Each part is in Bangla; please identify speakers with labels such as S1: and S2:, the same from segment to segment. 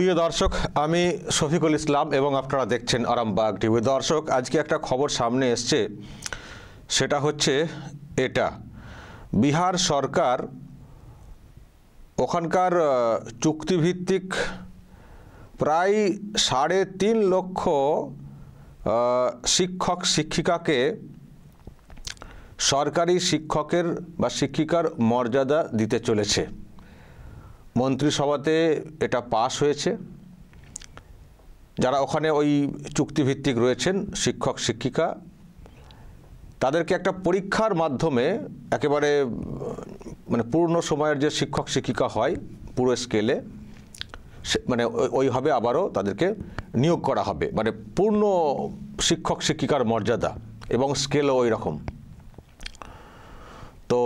S1: প্রিয় দর্শক, আমি শফিকুল ইসলাম এবং আপনারা দেখছেন আরামবাগ টিভি। দর্শক, আজকে একটা খবর সামনে এসছে, সেটা হচ্ছে এটা। বিহার সরকার ওখানকার চুক্তিভিত্তিক প্রায় সাড়ে তিন লক্ষ শিক্ষক, শিক্ষিকাকে, সরকারি শিক্ষকের বা শিক্ষিকার মর্যাদা দিতে চলেছে। মন্ত্রিসভাতে এটা পাশ হয়েছে। যারা ওখানে ওই চুক্তিভিত্তিক রয়েছেন, শিক্ষক, শিক্ষিকা, তাদেরকে একটা পরীক্ষার মাধ্যমে একেবারে মানে পূর্ণ সময়ের যে শিক্ষক, শিক্ষিকা হয়, পুরো স্কেলে মানে ওই- ওইভাবে আবারও তাদেরকে নিয়োগ করা হবে। মানে পূর্ণ শিক্ষক, শিক্ষিকার মর্যাদা এবং স্কেলও ওই রকম তো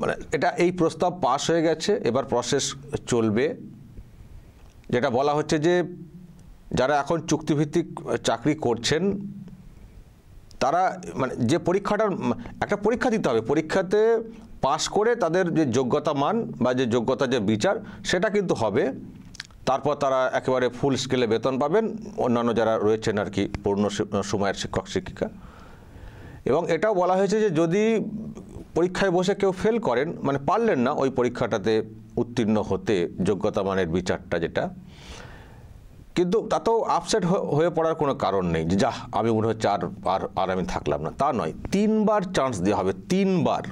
S1: মানে এটা এই প্রস্তাব পাশ হয়ে গেছে, এবার প্রসেস চলবে। যেটা বলা হচ্ছে যে, যারা এখন চুক্তিভিত্তিক চাকরি করছেন, তারা মানে যে পরীক্ষাটার, একটা পরীক্ষা দিতে হবে। পরীক্ষাতে পাশ করে তাদের যে যোগ্যতা মান বা যে যোগ্যতা যে বিচার, সেটা কিন্তু হবে। তারপর তারা একেবারে ফুল স্কেলে বেতন পাবেন, অন্যান্য যারা রয়েছেন আর কি, পূর্ণ সময়ের শিক্ষক, শিক্ষিকা। এবং এটাও বলা হয়েছে যে, যদি পরীক্ষায় বসে কেউ ফেল করেন মানে পারলেন না ওই পরীক্ষাটাতে উত্তীর্ণ হতে, যোগ্যতা মানের বিচারটা যেটা। কিন্তু তাতেও আপসেট হয়ে পড়ার কোনো কারণ নেই যে, যাহ, আমি মনে হচ্ছে আর আর আর আমি থাকলাম না। তা নয়, তিনবার চান্স দেওয়া হবে, তিনবার।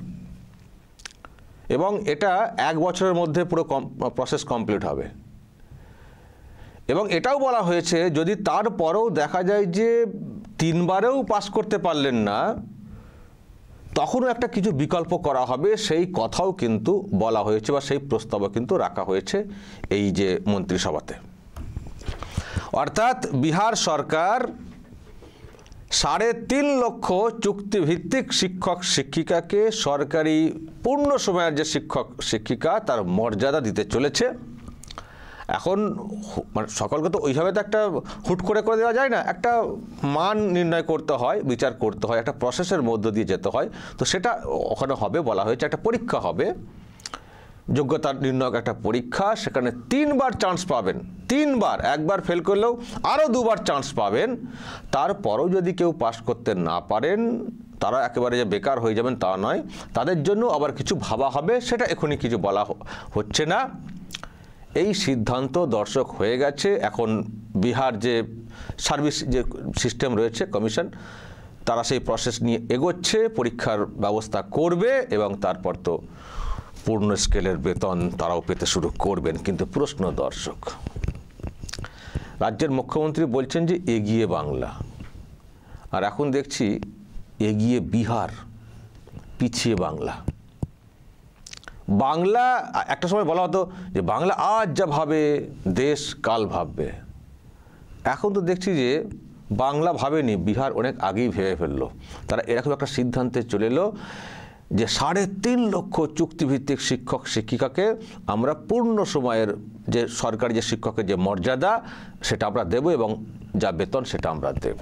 S1: এবং এটা এক বছরের মধ্যে পুরো কম প্রসেস কমপ্লিট হবে। এবং এটাও বলা হয়েছে, যদি তারপরেও দেখা যায় যে, তিনবারেও পাস করতে পারলেন না তখনও একটা কিছু বিকল্প করা হবে, সেই কথাও কিন্তু বলা হয়েছে বা সেই প্রস্তাবও কিন্তু রাখা হয়েছে এই যে মন্ত্রিসভাতে। অর্থাৎ বিহার সরকার সাড়ে তিন লক্ষ চুক্তিভিত্তিক শিক্ষক শিক্ষিকাকে সরকারি পূর্ণ সময়ের যে শিক্ষক শিক্ষিকা তার মর্যাদা দিতে চলেছে। এখন মানে সকলকে তো ওইভাবে তো একটা হুট করে করে দেওয়া যায় না, একটা মান নির্ণয় করতে হয়, বিচার করতে হয়, একটা প্রসেসের মধ্য দিয়ে যেতে হয়, তো সেটা ওখানে হবে বলা হয়েছে, একটা পরীক্ষা হবে, যোগ্যতা নির্ণয়ক একটা পরীক্ষা, সেখানে তিনবার চান্স পাবেন, তিনবার, একবার ফেল করলেও আরও দুবার চান্স পাবেন, তারপরও যদি কেউ পাশ করতে না পারেন, তারা একেবারে যে বেকার হয়ে যাবেন তা নয়, তাদের জন্য আবার কিছু ভাবা হবে, সেটা এখনই কিছু বলা হচ্ছে না। এই সিদ্ধান্ত দর্শক হয়ে গেছে। এখন বিহার যে সার্ভিস যে সিস্টেম রয়েছে, কমিশন, তারা সেই প্রসেস নিয়ে এগোচ্ছে, পরীক্ষার ব্যবস্থা করবে এবং তারপর তো পূর্ণ স্কেলের বেতন তারাও পেতে শুরু করবেন। কিন্তু প্রশ্ন দর্শক, রাজ্যের মুখ্যমন্ত্রী বলছেন যে এগিয়ে বাংলা। আর এখন দেখছি এগিয়ে বিহার, পিছিয়ে বাংলা। বাংলা, একটা সময় বলা হতো যে বাংলা আজ যা ভাবে, দেশ কাল ভাববে। এখন তো দেখছি যে বাংলা ভাবেনি, বিহার অনেক আগেই ভেবে ফেলল। তারা এরকম একটা সিদ্ধান্তে চলে এলো যে সাড়ে তিন লক্ষ চুক্তিভিত্তিক শিক্ষক, শিক্ষিকাকে আমরা পূর্ণ সময়ের যে সরকারি যে শিক্ষকের যে মর্যাদা, সেটা আমরা দেব এবং যা বেতন, সেটা আমরা দেব।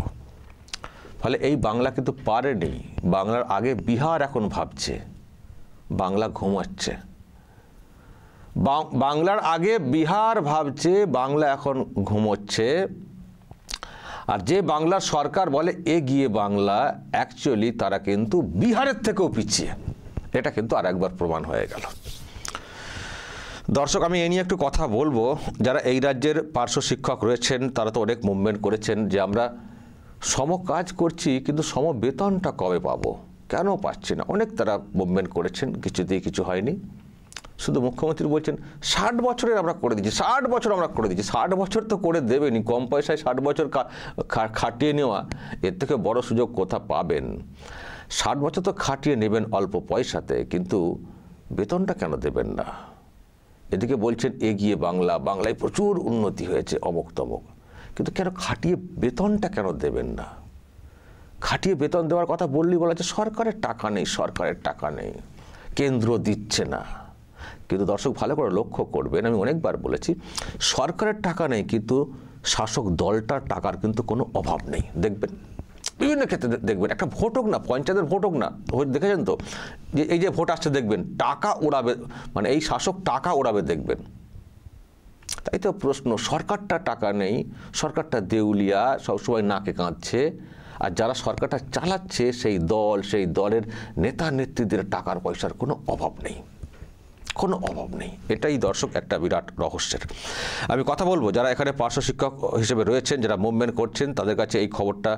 S1: ফলে এই বাংলা কিন্তু পারেনি। বাংলার আগে বিহার এখন ভাবছে। বাংলা ঘুমাচ্ছে। বাংলার আগে বিহার ভাবছে, বাংলা এখন ঘুমোচ্ছে। আর যে বাংলার সরকার বলে এগিয়ে বাংলা অ্যাকচুয়ালি তারা কিন্তু বিহারের থেকেও পিছিয়ে। এটা কিন্তু আর একবার প্রমাণ হয়ে গেল। দর্শক, আমি এ নিয়ে একটু কথা বলব। যারা এই রাজ্যের পার্শ্ব শিক্ষক রয়েছেন, তারা তো অনেক মুভমেন্ট করেছেন যে আমরা সম কাজ করছি, কিন্তু সম বেতনটা কবে পাবো? কেন পাচ্ছি না। অনেক তারা মুভমেন্ট করেছেন কিছুতেই কিছু হয়নি। শুধু মুখ্যমন্ত্রী বলছেন, ষাট বছরের আমরা করে দিচ্ছি, ষাট বছর আমরা করে দিচ্ছি। ষাট বছর তো করে দেবেনি কম পয়সায় ষাট বছর খাটিয়ে নেওয়া, এর থেকে বড় সুযোগ কোথা পাবেন? ষাট বছর তো খাটিয়ে নেবেন অল্প পয়সাতে, কিন্তু বেতনটা কেন দেবেন না? এদিকে বলছেন, এগিয়ে বাংলা, বাংলায় প্রচুর উন্নতি হয়েছে, অমুক তমুক। কিন্তু কেন খাটিয়ে বেতনটা কেন দেবেন না? খাটিয়ে বেতন দেওয়ার কথা বললেই বলা হচ্ছে সরকারের টাকা নেই, সরকারের টাকা নেই। কেন্দ্র দিচ্ছে না। কিন্তু দর্শক, ভালো করে লক্ষ্য করবেন, আমি অনেকবার বলেছি, সরকারের টাকা নেই, কিন্তু শাসক দলটার টাকার কিন্তু কোনো অভাব নেই। দেখবেন, বিভিন্ন ক্ষেত্রে দেখবেন, একটা ভোট হোক না, পঞ্চায়েতের ভোট হোক না দেখেছেন তো? যে, এই যে ভোট আসছে, দেখবেন, টাকা ওড়াবে মানে এই শাসক টাকা ওড়াবে, দেখবেন। তাই তো প্রশ্ন, সরকারটা টাকা নেই, সরকারটা দেউলিয়া, সবসময় নাকে কাঁদছে আর যারা সরকারটা চালাচ্ছে, সেই দল, সেই দলের নেতা নেত্রীদের টাকার পয়সার কোনো অভাব নেই। কোনো অভাব নেই। এটাই দর্শক একটা বিরাট রহস্যের। আমি কথা বলব, যারা এখানে পার্শ্ব শিক্ষক হিসেবে রয়েছেন, যারা মুভমেন্ট করছেন, তাদের কাছে এই খবরটা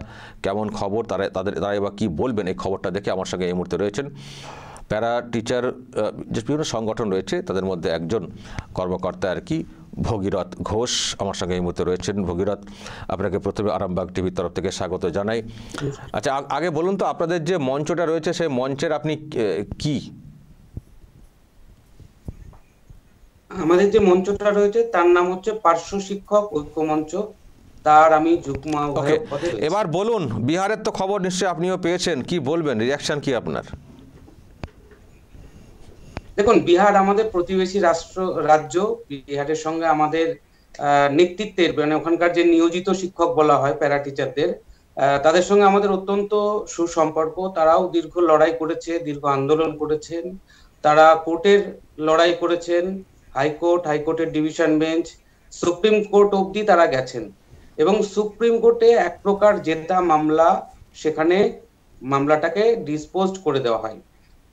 S1: কেমন খবর, তারা, তাদের, তারা এবার কী বলবেন, এই খবরটা দেখে আমার সঙ্গে এই মুহূর্তে রয়েছেন প্যারা টিচার যে বিভিন্ন সংগঠন রয়েছে, তাদের মধ্যে একজন কর্মকর্তা আর কি ভগীরথ ঘোষ আমার সঙ্গে এই মুহূর্তে রয়েছেন। ভগীরথ আপনাকে প্রথমে আরামবাগ টিভির তরফ থেকে স্বাগত জানাই। আচ্ছা আগে বলুন তো আপনাদের যে মঞ্চটা রয়েছে সেই মঞ্চের আপনি কি
S2: আমাদের যে মঞ্চটা রয়েছে তার নাম হচ্ছে পার্শ্ব শিক্ষক ঐক্য মঞ্চ। তার আমি যুগ্ম।
S1: এবার বলুন বিহারের তো খবর নিশ্চয়ই আপনিও পেয়েছেন। কি বলবেন? রিয়াকশন কি আপনার?
S2: দেখুন, বিহার আমাদের প্রতিবেশী রাষ্ট্র, রাজ্য, বিহারের সঙ্গে আমাদের নেতৃত্বের মানে ওখানকার যে নিয়োজিত শিক্ষক বলা হয়, প্যারা টিচারদের তাদের সঙ্গে আমাদের অত্যন্ত সুসম্পর্ক। তারাও দীর্ঘ লড়াই করেছে, দীর্ঘ আন্দোলন করেছেন। তারা কোর্টের লড়াই করেছেন, হাইকোর্ট, হাইকোর্টের ডিভিশন বেঞ্চ, সুপ্রিম কোর্ট অবধি তারা গেছেন। এবং সুপ্রিম কোর্টে এক প্রকার জেতা মামলা, সেখানে মামলাটাকে ডিসপোজড করে দেওয়া হয়।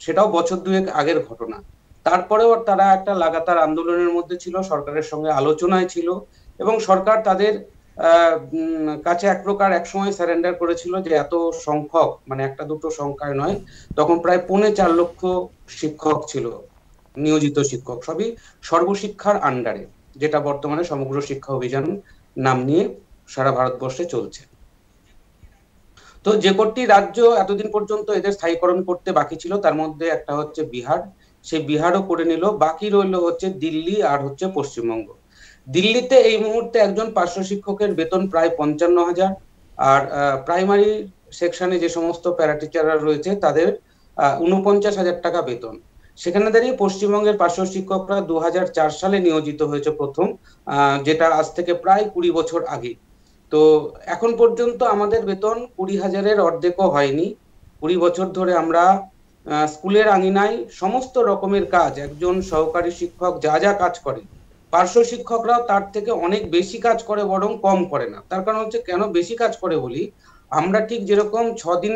S2: সেটাও বছর দুয়েক আগের ঘটনা। তারপরেও তারা একটা লাগাতার আন্দোলনের মধ্যে ছিল, সরকারের সঙ্গে আলোচনায় ছিল এবং সরকার তাদের কাছে এক প্রকার একসময় স্যারেন্ডার করেছিল যে এত সংখ্যক মানে একটা দুটো সংখ্যায় নয়, তখন প্রায় পৌনে চার লক্ষ শিক্ষক ছিল, নিয়োজিত শিক্ষক, সবই সর্বশিক্ষার আন্ডারে যেটা বর্তমানে সমগ্র শিক্ষা অভিযান নাম নিয়ে সারা ভারতবর্ষে চলছে। তো যে কটি রাজ্য এতদিন পর্যন্ত এদের স্থায়ীকরণ করতে বাকি ছিল, তার মধ্যে একটা হচ্ছে বিহার। সেই বিহারও করে নিল। বাকি রইল হচ্ছে দিল্লি আর হচ্ছে পশ্চিমবঙ্গ। দিল্লিতে এই মুহূর্তে একজন পার্শ্ব শিক্ষকের বেতন প্রায় পঞ্চান্ন হাজার। আর প্রাইমারি সেকশনে যে সমস্ত প্যারাটিচাররা রয়েছে, তাদের উনপঞ্চাশ হাজার টাকা বেতন। সেখানে দাঁড়িয়ে পশ্চিমবঙ্গের পার্শ্ব শিক্ষকরা দু হাজার চার সালে নিয়োজিত হয়েছে প্রথম যেটা আজ থেকে প্রায় কুড়ি বছর আগে। তো এখন পর্যন্ত আমাদের বেতন কুড়ি হাজারের অর্ধেকও হয়নি। কুড়ি বছর ধরে আমরা স্কুলের আঙিনায় সমস্ত রকমের কাজ, একজন সহকারী শিক্ষক যা যা কাজ করে, পার্শ্ব শিক্ষকরাও তার থেকে অনেক বেশি কাজ করে বরং কম করে না। তার কারণ হচ্ছে কেন বেশি কাজ করে বলি? আমরা ঠিক যেরকম দিন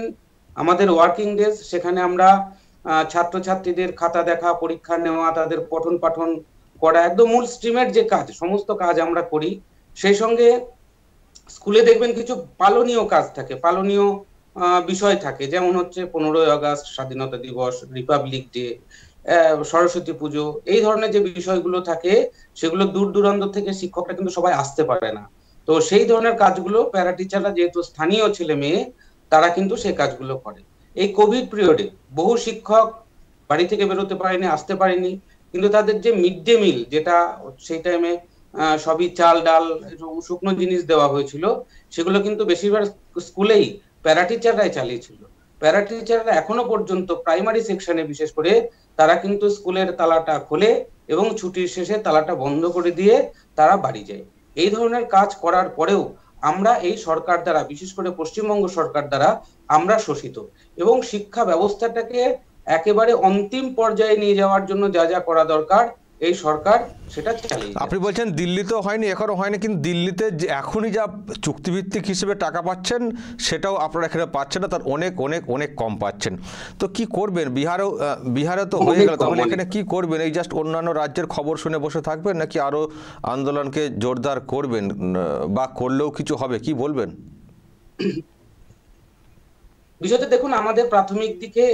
S2: আমাদের ওয়ার্কিং ডেজ সেখানে আমরা ছাত্রছাত্রীদের খাতা দেখা, পরীক্ষা নেওয়া, তাদের পঠন পাঠন করা, একদম মূল স্ট্রিমের যে কাজ, সমস্ত কাজ আমরা করি। সেই সঙ্গে স্কুলে দেখবেন কিছু পালনীয় কাজ থাকে, পালনীয় বিষয় থাকে। যেমন হচ্ছে পনেরোই আগস্ট স্বাধীনতা দিবস, রিপাবলিক ডে সরস্বতী পুজো, এই ধরনের যে বিষয়গুলো থাকে, সেগুলো দূর দূরান্ত থেকে শিক্ষকরা কিন্তু সবাই আসতে পারে না। তো সেই ধরনের কাজগুলো প্যারা টিচাররা যেহেতু স্থানীয় ছেলে মেয়ে, তারা কিন্তু সেই কাজগুলো করে। এই কোভিড পিরিয়ডে বহু শিক্ষক বাড়ি থেকে বেরোতে পারেনি, আসতে পারেনি, কিন্তু তাদের যে মিড ডে মিল, যেটা সেই টাইমে সবই চাল, ডাল শুকনো জিনিস দেওয়া হয়েছিল। সেগুলো কিন্তু বেশিরভাগ স্কুলেই প্যারা টিচাররাই চালিয়েছিল। প্যারা টিচাররা এখনও পর্যন্ত প্রাইমারি সেকশনে বিশেষ করে তারা কিন্তু স্কুলের তালাটা খোলে এবং ছুটির শেষে তালাটা বন্ধ করে দিয়ে তারা বাড়ি যায়। এই ধরনের কাজ করার পরেও আমরা এই সরকার দ্বারা, বিশেষ করে পশ্চিমবঙ্গ সরকার দ্বারা আমরা শোষিত এবং শিক্ষা ব্যবস্থাটাকে একেবারে অন্তিম পর্যায়ে নিয়ে যাওয়ার জন্য যা যা করা দরকার এই সরকার সেটা চালিয়ে
S1: আপনি বলছেন দিল্লিতেও হয়নি এখনও হয়নি কিন্তু দিল্লিতে যে এখনই যা চুক্তিভিত্তিক হিসেবে টাকা পাচ্ছেন সেটাও আপনারা এখানে পাচ্ছেন না তার অনেক অনেক অনেক কম পাচ্ছেন। তো কি করবেন? বিহারেও বিহারে তো হয়ে গেল তাহলে এখানে কি করবেন? এই জাস্ট অন্যান্য রাজ্যের খবর শুনে বসে থাকবেন নাকি আরও আন্দোলনকে জোরদার করবেন বা করলেও কিছু হবে কি বলবেন?
S2: বিষয়টা দেখুন আমাদের প্রাথমিক দিকে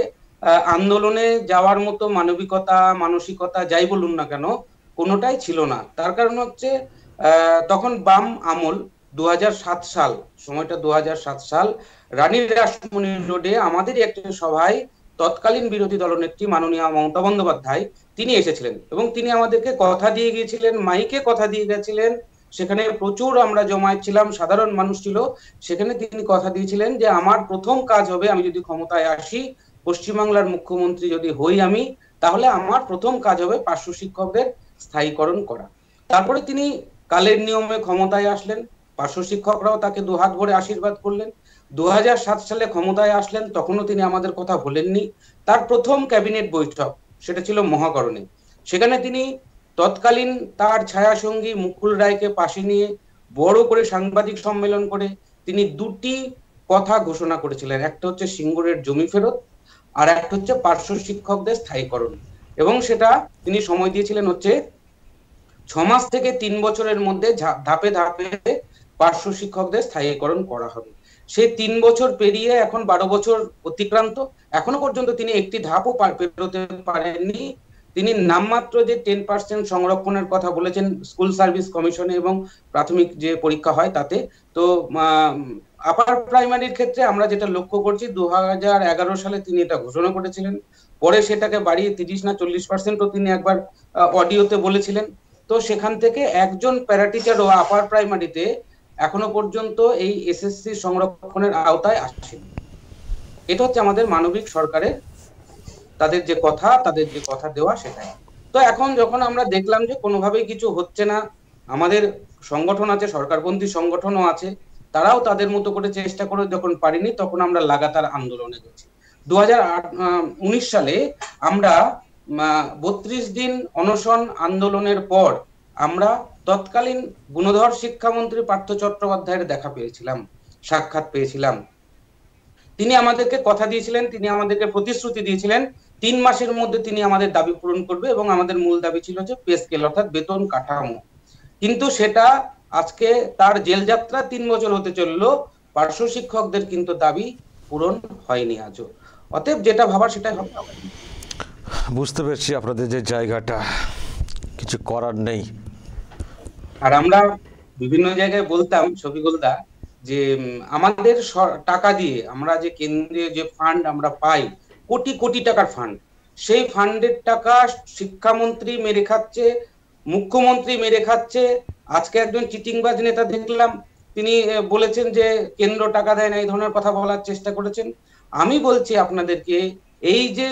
S2: আন্দোলনে যাওয়ার মতো মানবিকতা, মানসিকতা যাই বলুন না কেন, কোনোটাই ছিল না। তার কারণ হচ্ছে তখন বাম আমল দুহাজার সাত সাল, সময়টা দুহাজার সাত সাল রানীর রাসমণি রোডে আমাদেরই একটি সভায় তৎকালীন বিরোধী দলনেত্রী মাননীয় মমতা বন্দ্যোপাধ্যায় তিনি এসেছিলেন এবং তিনি আমাদেরকে কথা দিয়ে গিয়েছিলেন, মাইকে কথা দিয়ে গেছিলেন। সেখানে প্রচুর আমরা জমায়েত ছিলাম, সাধারণ মানুষ ছিল। সেখানে তিনি কথা দিয়েছিলেন যে, আমার প্রথম কাজ হবে, আমি যদি ক্ষমতায় আসি পশ্চিমবাংলার মুখ্যমন্ত্রী যদি হই আমি, তাহলে আমার প্রথম কাজ হবে পার্শ্ব শিক্ষকদের স্থায়ীকরণ করা। তারপরে তিনি কালের নিয়মে ক্ষমতায় আসলেন, পার্শ্ব শিক্ষকরাও তাকে দুহাত ভরে আশীর্বাদ করলেন। দু হাজার সাত সালে ক্ষমতায় আসলেন, তখনও তিনি আমাদের কথা বলেননি তার প্রথম ক্যাবিনেট বৈঠক, সেটা ছিল মহাকরণে। সেখানে তিনি তৎকালীন তার ছায়াসঙ্গী মুকুল রায়কে পাশে নিয়ে বড় করে সাংবাদিক সম্মেলন করে তিনি দুটি কথা ঘোষণা করেছিলেন। একটা হচ্ছে সিঙ্গুরের জমি ফেরত আর একটা হচ্ছে পার্শ্ব শিক্ষকদের স্থায়ীকরণ। এবং সেটা তিনি সময় দিয়েছিলেন হচ্ছে ছ মাস থেকে তিন বছরের মধ্যে ধাপে ধাপে পার্শ্ব শিক্ষকদের স্থায়ীকরণ করা হবে। সেই তিন বছর পেরিয়ে এখন বারো বছর অতিক্রান্ত। এখনও পর্যন্ত তিনি একটি ধাপও পেরোতে পারেননি। তিনি নামমাত্র যে টেন পার্সেন্ট সংরক্ষণের কথা বলেছেন স্কুল সার্ভিস কমিশনে এবং প্রাথমিক যে পরীক্ষা হয় তাতে, তো আপার প্রাইমারির ক্ষেত্রে আমরা যেটা লক্ষ্য করছি দু হাজার এগারো সালে তিনি এটা ঘোষণা করেছিলেন। পরে সেটাকে বাড়িয়ে তিরিশ না চল্লিশ পার্সেন্টও তিনি একবার অডিওতে বলেছিলেন। তো সেখান থেকে একজন প্যারাটিচারও আপার প্রাইমারিতে এখনও পর্যন্ত এই এসএসসি সংরক্ষণের আওতায় আসছেন এটা হচ্ছে আমাদের মানবিক সরকারের তাদের যে কথা, তাদের যে কথা দেওয়া সেটাই। তো এখন যখন আমরা দেখলাম যে কোনোভাবেই কিছু হচ্ছে না, আমাদের সংগঠন আছে, সরকারপন্থী সংগঠনও আছে তারাও তাদের মতো করে চেষ্টা করে যখন পারিনি, তখন আমরা লাগাতার আন্দোলনে গেছি। দু সালে আমরা বত্রিশ দিন অনশন আন্দোলনের পর আমরা তৎকালীন গুণধর শিক্ষামন্ত্রী পার্থ চট্টোপাধ্যায়ের দেখা পেয়েছিলাম, সাক্ষাৎ পেয়েছিলাম। তিনি আমাদেরকে কথা দিয়েছিলেন, তিনি আমাদেরকে প্রতিশ্রুতি দিয়েছিলেন, তিন মাসের মধ্যে তিনি আমাদের দাবি পূরণ করবে এবং আমাদের মূল দাবি ছিল যে পে স্কেল অর্থাৎ বেতন কাঠামো। কিন্তু সেটা আজকে তার জেল যাত্রা তিন বছর হতে চলল। পার্শ্ব শিক্ষকদের কিন্তু দাবি পূরণ হয়নি আজও। অতএব যেটা ভাবার সেটাই হবে।
S1: বুঝতে পেরেছি আপনাদের যে জায়গাটা। কিছু করার নেই।
S2: আর আমরা বিভিন্ন জায়গায় বলতাম শফিকুলদা যে আমাদের টাকা দিয়ে আমরা যে কেন্দ্রীয় যে ফান্ড আমরা পাই কোটি কোটি টাকার ফান্ড সেই ফান্ডের টাকা শিক্ষামন্ত্রী মেরে খাচ্ছে মুখ্যমন্ত্রী মেরে খাচ্ছে আজকে একজন চিটিংবাজ নেতা দেখলাম, তিনি বলেছেন যে কেন্দ্র টাকা দেয় না, এই ধরনের কথা বলার চেষ্টা করেছেন। আমি বলছি আপনাদেরকে, এই যে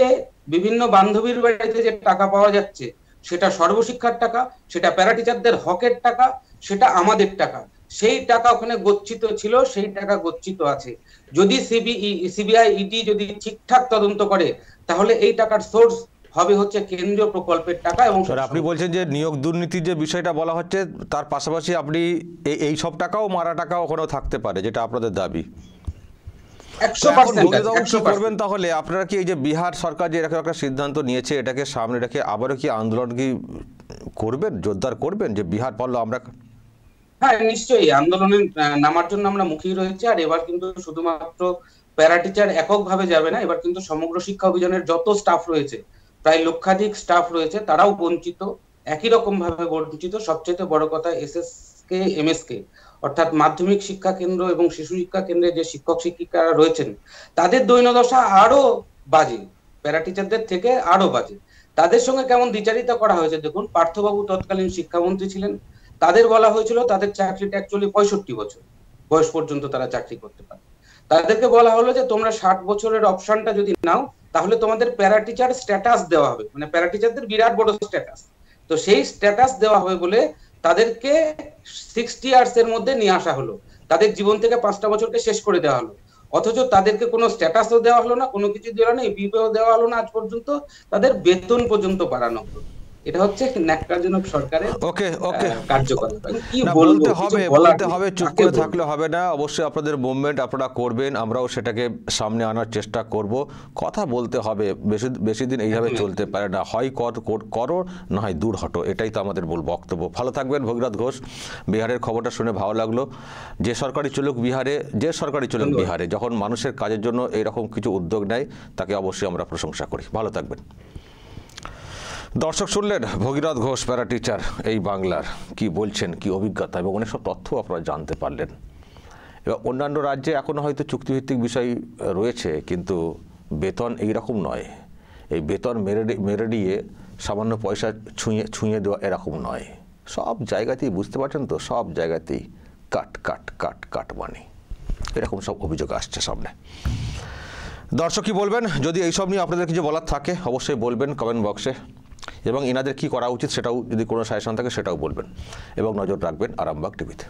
S2: বিভিন্ন বান্ধবীর বাড়িতে যে টাকা পাওয়া যাচ্ছে, সেটা সর্বশিক্ষার টাকা, সেটা প্যারাটিচারদের হকের টাকা, সেটা আমাদের টাকা। সেই টাকা ওখানে গচ্ছিত ছিল, সেই টাকা গচ্ছিত আছে। যদি সিবিআই, ইডি যদি ঠিকঠাক তদন্ত করে, তাহলে এই টাকার সোর্স হবে হচ্ছে কেন্দ্রীয় প্রকল্পের টাকা এবং
S1: আপনি বলছেন যে নিয়োগ দুর্নীতির যে বিষয়টা বলা হচ্ছে তার পাশাপাশি আপনি এই- সব টাকাও মারা টাকাও ওখানেও থাকতে পারে যেটা আপনাদের দাবি। করবেন তাহলে? আপনারা কি এই যে বিহার সরকার যে এরকম একটা সিদ্ধান্ত নিয়েছে এটাকে সামনে রেখে আবারও কি আন্দোলন কি করবেন জোরদার করবেন যে বিহার পারল আমরা?
S2: হ্যাঁ নিশ্চয়ই। আন্দোলনে নামার জন্য আমরা মুখী রয়েছে আর এবার কিন্তু শুধুমাত্র প্যারা টিচার এককভাবে যাবে না এবার কিন্তু সমগ্র শিক্ষা অভিযানের যত স্টাফ রয়েছে প্রায় লক্ষাধিক স্টাফ রয়েছে, তারাও বঞ্চিত। একই রকম ভাবে বঞ্চিত। সবচেয়ে বড় কথা এসএস কে এমএস কে অর্থাৎ মাধ্যমিক শিক্ষা কেন্দ্র এবং শিশু শিক্ষা কেন্দ্রে যে শিক্ষক শিক্ষিকারা রয়েছেন, তাদের দৈনদশা আরও বাজে। প্যারা টিচারদের থেকে আরও বাজে। তাদের সঙ্গে কেমন দ্বিচারিতা করা হয়েছে দেখুন, পার্থবাবু তৎকালীন শিক্ষামন্ত্রী ছিলেন। তাদের বলা হয়েছিল, তাদের চাকরিটা অ্যাকচুয়ালি পঁয়ষট্টি বছর। বয়স পর্যন্ত তারা চাকরি করতে পারে তাদেরকে বলা হলো যে তোমরা ষাট বছরের অপশনটা যদি নাও, তাহলে তোমাদের প্যারা টিচার স্ট্যাটাস দেওয়া হবে। মানে প্যারা টিচারদের বিরাট বড় স্ট্যাটাস তো সেই স্ট্যাটাস দেওয়া হবে বলে তাদেরকে সিক্সটি ইয়ার্স এর মধ্যে নিয়ে আসা হলো। তাদের জীবন থেকে পাঁচটা বছরকে শেষ করে দেওয়া হলো। অথচ তাদেরকে কোনো স্ট্যাটাসও দেওয়া হলো না, কোনো কিছু দেওয়া নেই বিপেও দেওয়া হলো না আজ পর্যন্ত। তাদের বেতন পর্যন্ত বাড়ানো হলো। এটা হচ্ছে ন্যাক্কারজনক সরকারের
S1: ওকে ওকে।
S2: কার্যকলাপ। কি
S1: বলতে হবে বলতে। হবে চুপ করে? থাকলে হবে না। অবশ্যই আপনাদের মুভমেন্ট আপনারা করবেন আমরাও সেটাকে সামনে আনার চেষ্টা করব। কথা বলতে হবে বেশি বেশি দিন এইভাবে চলতে পারে না। হয় কর কর- করো না হয় দূর হটো এটাই তো আমাদের বল বক্তব্য। ভালো থাকবেন ভগীরথ ঘোষ। বিহারের খবরটা শুনে ভালো লাগল। যে সরকারি চলুক বিহারে যে সরকারি চলুক বিহারে যখন মানুষের কাজের জন্য এরকম কিছু উদ্যোগ নেয় তাকে অবশ্যই আমরা প্রশংসা করি। ভালো থাকবেন। দর্শক শুনলেন ভগীরথ ঘোষ, প্যারা টিচার, এই বাংলার কি বলছেন, কি অভিজ্ঞতা, এবং অনেক সব তথ্য আপনারা জানতে পারলেন। এবার অন্যান্য রাজ্যে এখনও হয়তো চুক্তিভিত্তিক বিষয় রয়েছে, কিন্তু বেতন এই রকম নয়। এই বেতন মেরে মেরে সামান্য পয়সা ছুঁয়ে ছুঁয়ে দেওয়া এরকম নয়। সব জায়গাতেই, বুঝতে পারছেন তো, সব জায়গাতেই কাট কাট কাট কাট মানে এরকম সব অভিযোগ আসছে সামনে। দর্শক কি বলবেন? যদি এইসব নিয়ে আপনাদের কিছু বলার থাকে, অবশ্যই বলবেন কমেন্ট বক্সে এবং এনাদের কি করা উচিত সেটাও যদি কোনো সাজেশন থাকে সেটাও বলবেন এবং নজর রাখবেন আরামবাগ টিভিতে।